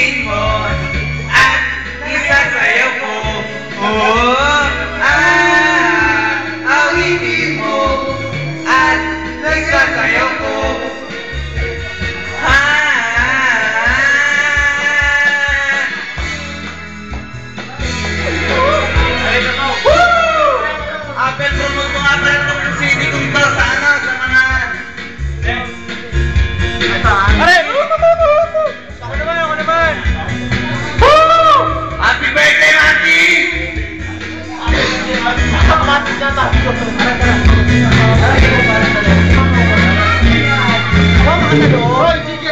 pagtingin mo. At isa sayaw ko oh, ah, Awitin mo. At nagsasayaw ko ¡Ay, sí